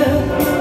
yeah.